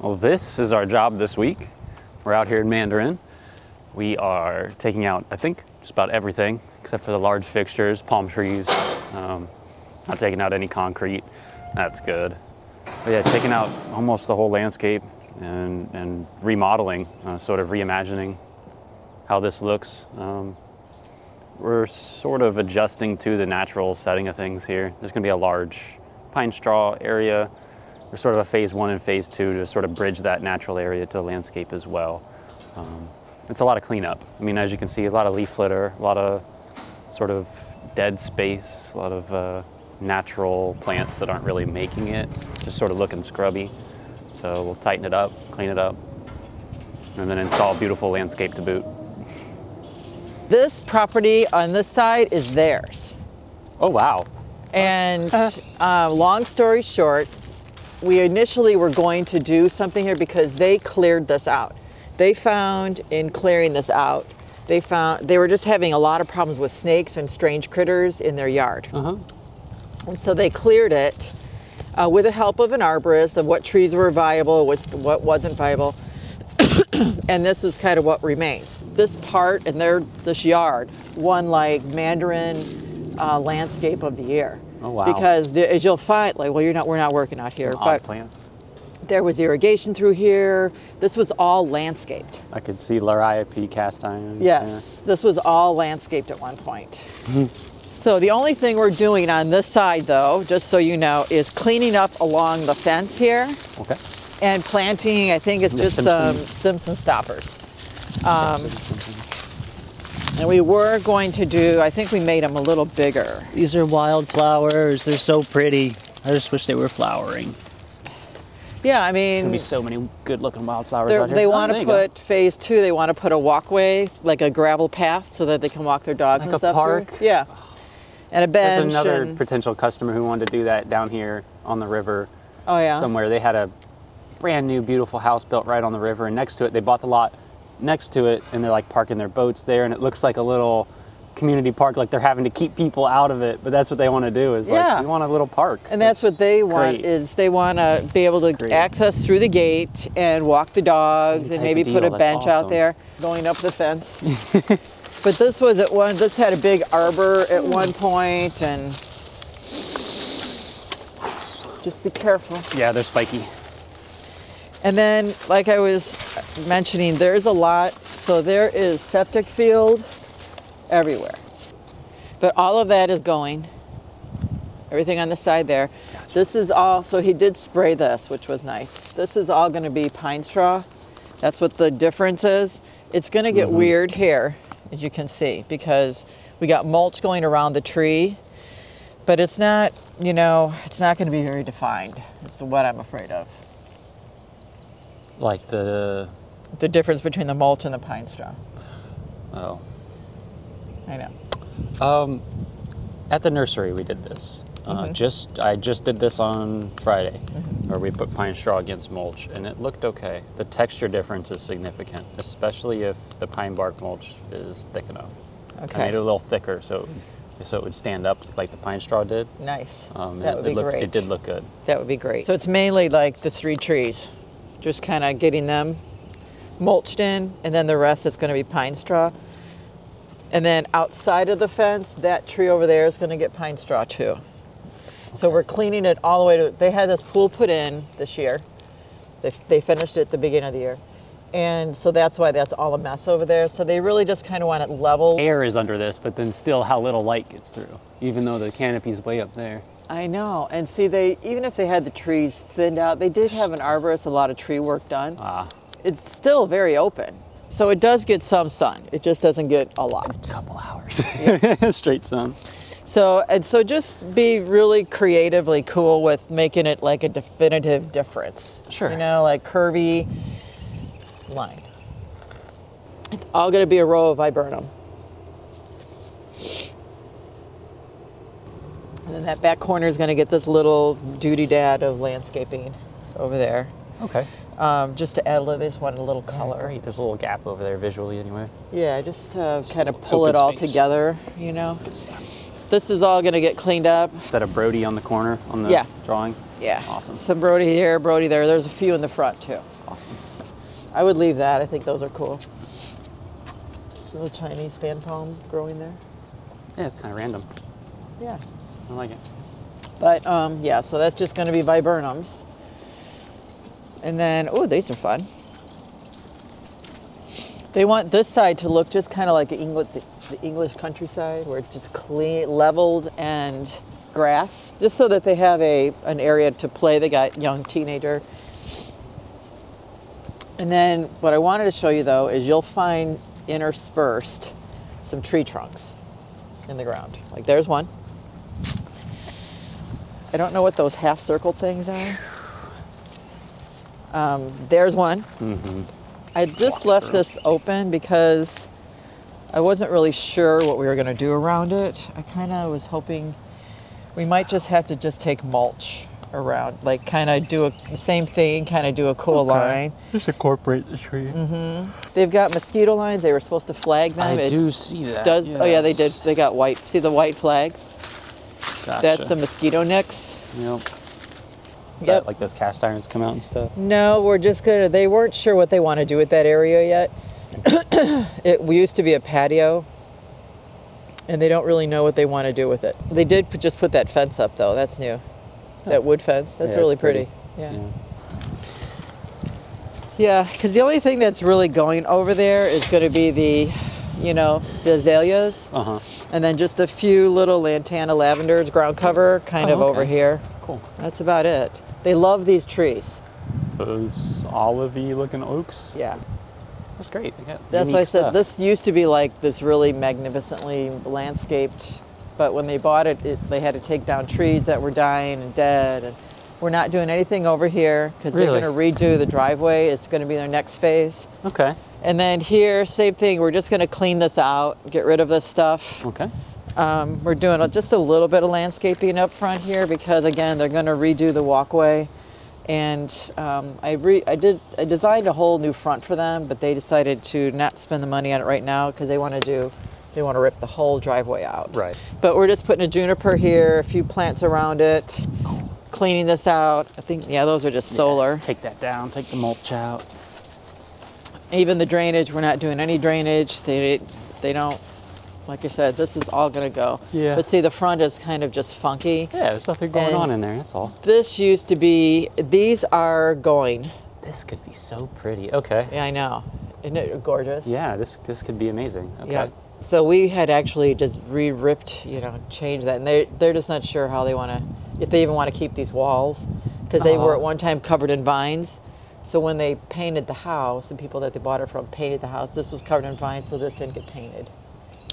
Well, this is our job this week. We're out here in Mandarin. We are taking out, I think, just about everything except for the large fixtures, palm trees. Um, not taking out any concrete. That's good. But yeah, taking out almost the whole landscape and, and remodeling, uh, sort of reimagining how this looks. Um, we're sort of adjusting to the natural setting of things here. There's going to be a large pine straw area. We're sort of a phase one and phase two to sort of bridge that natural area to the landscape as well. Um, it's a lot of cleanup. I mean, as you can see, a lot of leaf litter, a lot of sort of dead space, a lot of uh, natural plants that aren't really making it, just sort of looking scrubby. So we'll tighten it up, clean it up, and then install a beautiful landscape to boot. This property on this side is theirs. Oh, wow. And uh, long story short, we initially were going to do something here because they cleared this out. They found in clearing this out, they found they were just having a lot of problems with snakes and strange critters in their yard. Uh-huh. And so they cleared it uh, with the help of an arborist of what trees were viable, what, what wasn't viable. and this is kind of what remains. This part and their this yard won like Mandarin uh, landscape of the year. Oh, wow. Because the, as you'll find, like, well, you're not, we're not working out here, Some but plants. there was irrigation through here. This was all landscaped. I could see Liriope cast iron. Yes, this was all landscaped at one point. so the only thing we're doing on this side, though, just so you know, is cleaning up along the fence here Okay. and planting. I think it's The just some Simpson stoppers. Um, and we were going to do. I think we made them a little bigger. These are wildflowers. They're so pretty. I just wish they were flowering. Yeah, I mean, There'll be so many good-looking wildflowers they're- out here. They Oh, want there to you go. put phase two. They want to put a walkway, like a gravel path, so that they can walk their dogs Like and a stuff park? through. Yeah, and a There's bench. another and- potential customer who wanted to do that down here on the river oh yeah. somewhere. They had a brand new, beautiful house built right on the river, and next to it, they bought the lot next to it, and they're like parking their boats there, and it looks like a little community park. Like they're having to keep people out of it, but that's what they want to do. Is Yeah. like we want a little park, And that's what they want great. is they want to be able to Great. access through the gate and walk the dogs Same and maybe put a that's bench out there going up the fence. but this was at one this had a big arbor at hmm. one point and just be careful. yeah, they're spiky. And then like I was mentioning there's a lot so there is septic field everywhere. But all of that is going. Everything on the side there. This is all, so he did spray this, which was nice. This is all going to be pine straw. That's what the difference is. It's going to get mm-hmm. weird here, as you can see, because we got mulch going around the tree, but it's not, you know, it's not going to be very defined. It's what I'm afraid of. Like the The difference between the mulch and the pine straw. oh, I know. um, at the nursery we did this. Uh, Mm-hmm. Just I just did this on Friday, where we put pine straw against mulch, and it looked okay. The texture difference is significant, especially if the pine bark mulch is thick enough. Okay. I made it a little thicker so so it would stand up like the pine straw did. Nice. Um, that it, would be it looked, great. It did look good. That would be great. So it's mainly like the three trees, just kind of getting them mulched in, and then the rest is going to be pine straw. And then outside of the fence, that tree over there is going to get pine straw too. So we're cleaning it all the way to. They had this pool put in this year. They, they finished it at the beginning of the year. And so that's why that's all a mess over there. So they really just kind of want it level. Air is under this, but then still how little light gets through, even though the canopy's way up there. I know. And see, they even if they had the trees thinned out, they did have an arborist, a lot of tree work done. Ah, it's still very open. So it does get some sun. It just doesn't get a lot. A couple hours, straight sun. So and so just be really creatively cool with making it like a definitive difference. Sure. You know, like curvy line. It's all going to be a row of viburnum. And then that back corner is going to get this little duty dad of landscaping over there. Okay. Um, just to add a little, they just wanted a little color. Great. There's a little gap over there visually, anyway. Yeah, just to kind of pull it all space. together, you know. This is all going to get cleaned up. Is that a Brody on the corner on the Yeah. drawing? Yeah. Awesome. Some Brody here, Brody there. There's a few in the front too. Awesome. I would leave that. I think those are cool. There's a little Chinese fan palm growing there. Yeah, it's kind of random. Yeah. I like it. But um, yeah, so that's just going to be viburnums. And then, oh, these are fun. They want this side to look just kind of like the English, the English countryside, where it's just clean, leveled, and grass, just so that they have a an area to play. They got young teenager. And then what I wanted to show you though is you'll find interspersed some tree trunks in the ground. Like there's one. I don't know what those half circle things are. Um, there's one. I just left this open because I wasn't really sure what we were going to do around it. I kind of was hoping we might just have to just take mulch around, like kind of do a, the same thing, kind of do a cool line. Just incorporate the tree. They've got mosquito lines. They were supposed to flag them. I It do see that. does. Oh yeah, they did. They got white. See the white flags? Gotcha. That's the mosquito nicks. Yep. Is Yep. that like those cast irons come out and stuff? No, we're just gonna. They weren't sure what they want to do with that area yet. it used to be a patio, and they don't really know what they want to do with it. They did put, just put that fence up though. That's new. That wood fence. That's Yeah, really pretty. pretty. Yeah. Yeah, because the only thing that's really going over there is going to be the, you know, the azaleas, Uh huh. and then just a few little lantana lavenders, ground cover, kind Oh, of over here. Cool. That's about it. They love these trees. Those olivey looking oaks. Yeah. That's great. That's why I said stuff. this used to be like this really magnificently landscaped, but when they bought it, it they had to take down trees that were dying and dead. And we're not doing anything over here because Really? they're going to redo the driveway. It's going to be their next phase. Okay. And then here, same thing. We're just going to clean this out, get rid of this stuff. Okay. Um, we're doing a, just a little bit of landscaping up front here because again, they're going to redo the walkway. And um, I, re- I did I designed a whole new front for them, but they decided to not spend the money on it right now because they want to do they want to rip the whole driveway out. Right. But we're just putting a juniper here, a few plants around it, cleaning this out. I think yeah, those are just solar. Take that down. Take the mulch out. Even the drainage, we're not doing any drainage. They they don't. Like I said, this is all gonna go. Yeah. But see, the front is kind of just funky. Yeah, there's nothing going And- on in there. That's all. This used to be. These are going. This could be so pretty. Okay. Yeah, I know. Isn't it gorgeous? Yeah, this this could be amazing. Okay. Yeah. So we had actually just re-ripped, you know, changed that, and they they're just not sure how they want to, if they even want to keep these walls, because they were Oh. at one time covered in vines. So when they painted the house, the people that they bought it from painted the house. This was covered in vines, so this didn't get painted.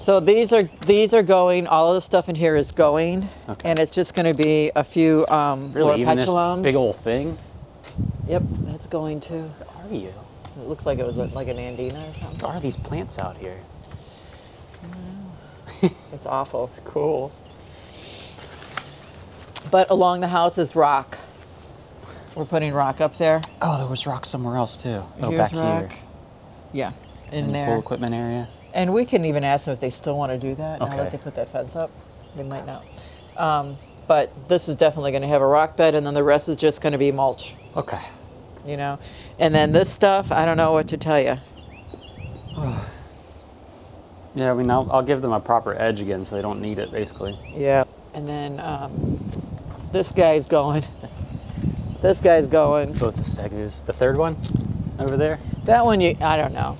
So these are these are going. All of the stuff in here is going, Okay. and it's just going to be a few um, Really, this big old thing. Yep, that's going too. Are you? It looks like it was like a nandina or something. What are these plants out here? It's awful. It's cool. But along the house is rock. We're putting rock up there. Oh, there was rock somewhere else too. Oh, Here's back rock. here. Yeah, in, In the there. pool equipment area. And we can even ask them if they still want to do that now Okay. that they put that fence up. They might not. Um, but this is definitely going to have a rock bed, and then the rest is just going to be mulch, Okay. you know. And then this stuff, I don't know what to tell you. Yeah, I mean, I'll, I'll give them a proper edge again so they don't need it, basically. Yeah. And then um, this guy's going. This guy's going. Both the sagos. The third one over there. That one, you, I don't know.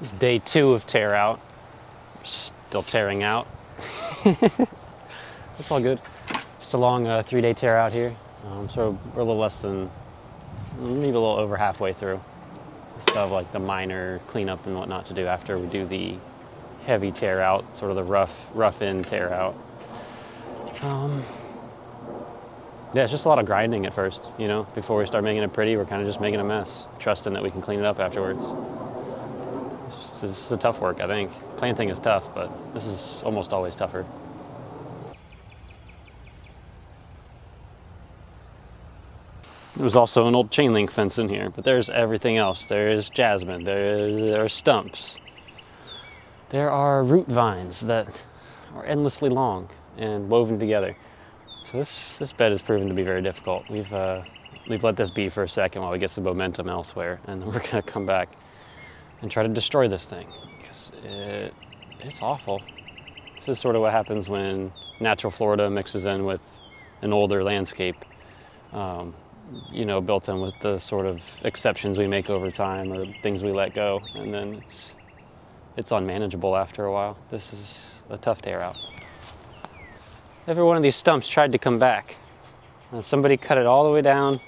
It's day two of tear out. Still tearing out. it's all good. It's a long uh, three day tear out here. Um, so we're a little less than, maybe a little over halfway through. Still have like the minor cleanup and whatnot to do after we do the heavy tear out, sort of the rough, rough in tear out. Um, yeah, it's just a lot of grinding at first, you know. Before we start making it pretty, we're kind of just making a mess, trusting that we can clean it up afterwards. This is the tough work, I think. Planting is tough, but this is almost always tougher. There's also an old chain link fence in here, but there's everything else. There's jasmine, there, there are stumps. There are root vines that are endlessly long and woven together. So this, this bed has proven to be very difficult. We've, uh, we've let this be for a second while we get some momentum elsewhere, and then we're gonna come back and try to destroy this thing, because it, it's awful. This is sort of what happens when natural Florida mixes in with an older landscape. Um, you know, built in with the sort of exceptions we make over time or things we let go, and then it's it's unmanageable after a while. This is a tough day out. Every one of these stumps tried to come back. Uh, somebody cut it all the way down,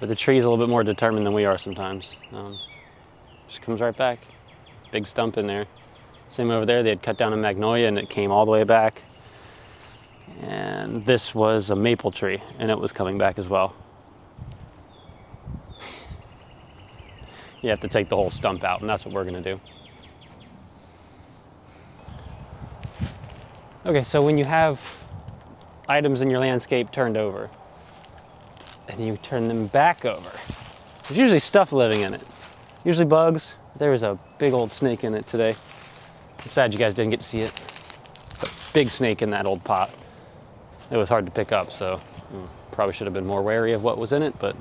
but the tree's a little bit more determined than we are sometimes. Um, just comes right back. Big stump in there. Same over there, they had cut down a magnolia and it came all the way back. And this was a maple tree and it was coming back as well. You have to take the whole stump out and that's what we're gonna do. Okay, so when you have items in your landscape turned over and you turn them back over, there's usually stuff living in it. Usually bugs. There was a big old snake in it today. I'm sad you guys didn't get to see it. A big snake in that old pot. It was hard to pick up, so mm, probably should have been more wary of what was in it, but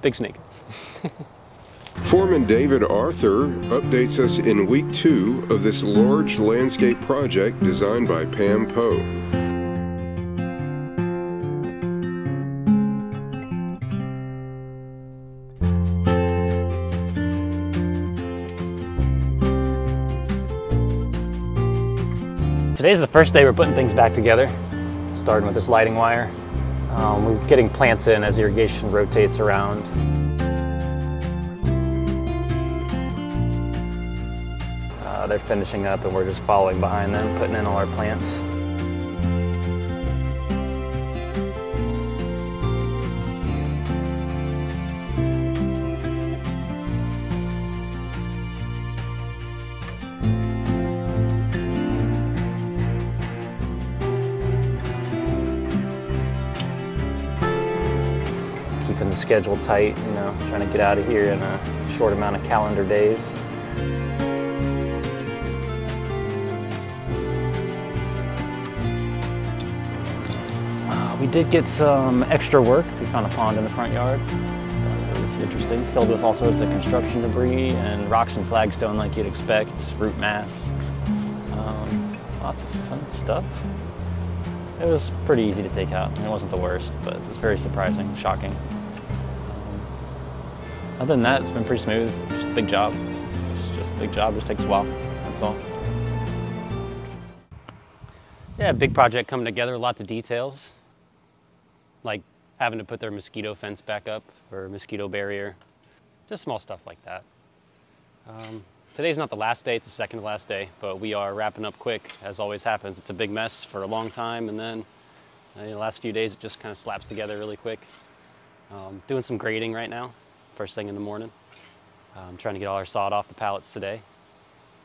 big snake. Foreman David Arthur updates us in week two of this large landscape project designed by Pam Poe. Today's the first day we're putting things back together, starting with this lighting wire. Um, we're getting plants in as irrigation rotates around. They're finishing up and we're just following behind them, putting in all our plants. keeping the schedule tight, you know, trying to get out of here in a short amount of calendar days. Did get some extra work. We found a pond in the front yard. It was interesting, filled with all sorts of construction debris and rocks and flagstone like you'd expect, root mass. Um, lots of fun stuff. It was pretty easy to take out. It wasn't the worst, but it was very surprising, shocking. Um, other than that, it's been pretty smooth. Just a big job. It's just a big job. Just takes a while. That's all. Yeah, big project coming together. Lots of details, like having to put their mosquito fence back up or mosquito barrier. Just small stuff like that. Um, Today's not the last day, it's the second to last day, but we are wrapping up quick, as always happens. It's a big mess for a long time, and then uh, the last few days it just kind of slaps together really quick. Um, doing some grading right now, first thing in the morning. Um, trying to get all our sod off the pallets today.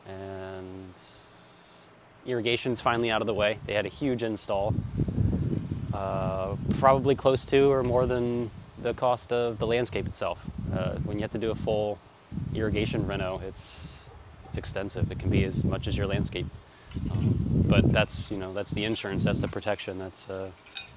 And irrigation's finally out of the way. They had a huge install, uh, probably close to or more than the cost of the landscape itself. Uh, when you have to do a full irrigation reno, it's it's extensive. It can be as much as your landscape. Um, but that's you know that's the insurance, that's the protection, that's uh,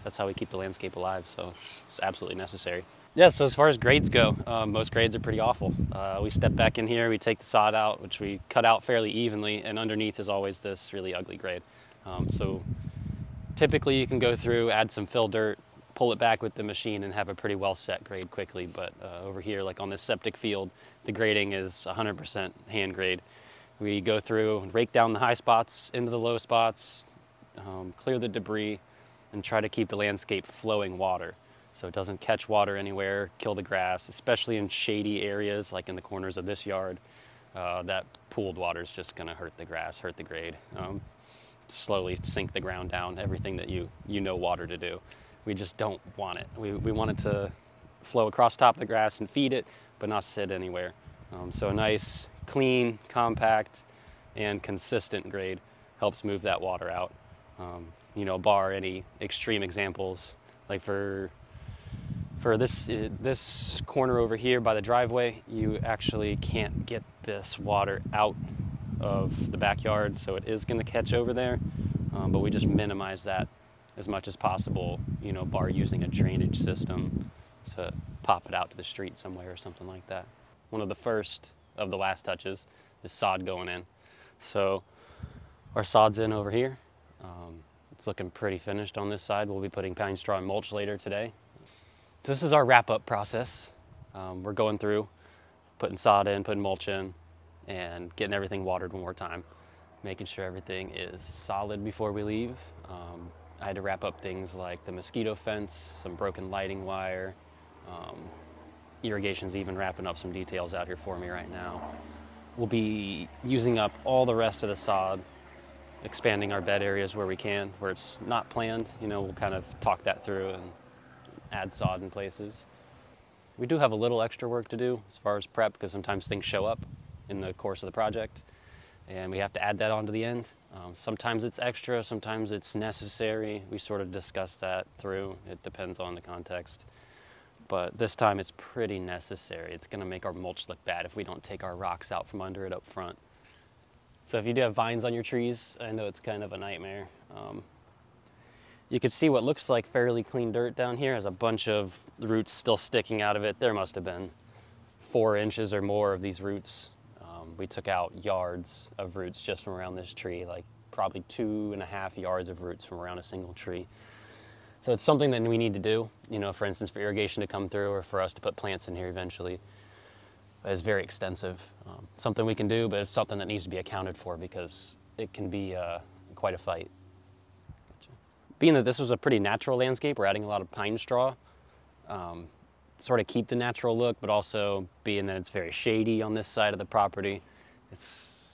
that's how we keep the landscape alive. So it's, it's absolutely necessary. Yeah. So as far as grades go, um, most grades are pretty awful. Uh, we step back in here, we take the sod out, which we cut out fairly evenly, and underneath is always this really ugly grade. Um, so typically you can go through, add some fill dirt, pull it back with the machine and have a pretty well set grade quickly. But uh, over here, like on this septic field, the grading is 100% hand grade. We go through and rake down the high spots into the low spots, um, clear the debris, and try to keep the landscape flowing water. So it doesn't catch water anywhere, kill the grass, especially in shady areas like in the corners of this yard. Uh, that pooled water is just gonna hurt the grass, hurt the grade, um, slowly sink the ground down, everything that you, you know water to do. We just don't want it. We, we want it to flow across top of the grass and feed it, but not sit anywhere. Um, so a nice clean, compact, and consistent grade helps move that water out. Um, you know, bar any extreme examples, like for for this, uh, this corner over here by the driveway, you actually can't get this water out of the backyard, so it is gonna catch over there, um, but we just minimize that as much as possible, you know, bar using a drainage system to pop it out to the street somewhere or something like that. One of the first of the last touches is sod going in. So our sod's in over here. Um, it's looking pretty finished on this side. We'll be putting pine straw and mulch later today. So this is our wrap up process. Um, we're going through, putting sod in, putting mulch in, and getting everything watered one more time, making sure everything is solid before we leave. Um, I had to wrap up things like the mosquito fence, some broken lighting wire, um, irrigation's even wrapping up some details out here for me right now. We'll be using up all the rest of the sod, expanding our bed areas where we can, where it's not planned. You know, we'll kind of talk that through and add sod in places. We do have a little extra work to do as far as prep because sometimes things show up in the course of the project and we have to add that onto the end. Um, sometimes it's extra, sometimes it's necessary. We sort of discuss that through. It depends on the context. But this time it's pretty necessary. It's gonna make our mulch look bad if we don't take our rocks out from under it up front. So if you do have vines on your trees, I know it's kind of a nightmare. Um, you can see what looks like fairly clean dirt down here has a bunch of roots still sticking out of it. There must have been four inches or more of these roots um, we took out yards of roots just from around this tree, like probably two and a half yards of roots from around a single tree. So it's something that we need to do, you know, for instance, for irrigation to come through or for us to put plants in here eventually. It's very extensive. Um, something we can do, but it's something that needs to be accounted for because it can be uh, quite a fight. Being that this was a pretty natural landscape, we're adding a lot of pine straw. Um, sort of keep the natural look, but also being that it's very shady on this side of the property, it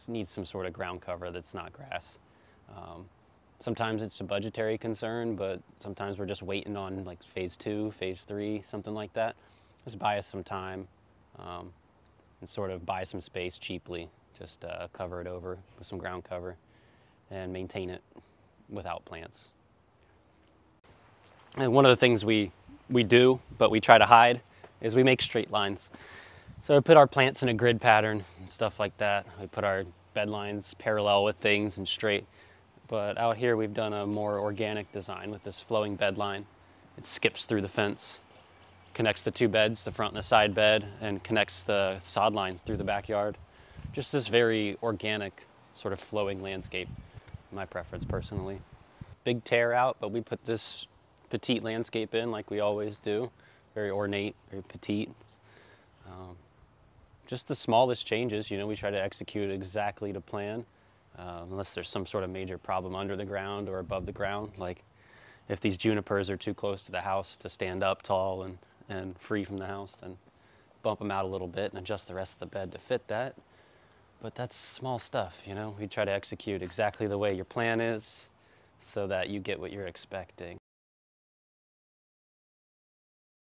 needs some sort of ground cover that's not grass. Um, sometimes it's a budgetary concern, but sometimes we're just waiting on like phase two, phase three, something like that. Just buy us some time um, and sort of buy some space cheaply. Just uh, cover it over with some ground cover and maintain it without plants. And one of the things we we do, but we try to hide, is we make straight lines. So we put our plants in a grid pattern and stuff like that. We put our bed lines parallel with things and straight. But out here we've done a more organic design with this flowing bed line. It skips through the fence, connects the two beds, the front and the side bed, and connects the sod line through the backyard. Just this very organic sort of flowing landscape, my preference personally. Big tear out, but we put this petite landscape in like we always do. Very ornate, very petite. Um, just the smallest changes, you know, we try to execute exactly to plan, uh, unless there's some sort of major problem under the ground or above the ground. Like if these junipers are too close to the house to stand up tall and, and free from the house, then bump them out a little bit and adjust the rest of the bed to fit that. But that's small stuff, you know. We try to execute exactly the way your plan is so that you get what you're expecting.